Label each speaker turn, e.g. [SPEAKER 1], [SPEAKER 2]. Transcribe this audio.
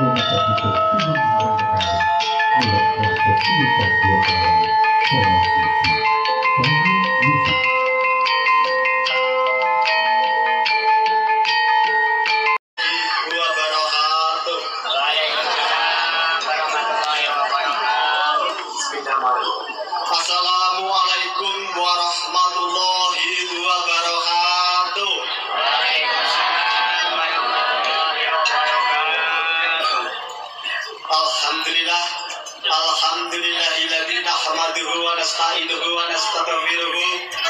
[SPEAKER 1] Thank you.
[SPEAKER 2] نستعينه ونستغفره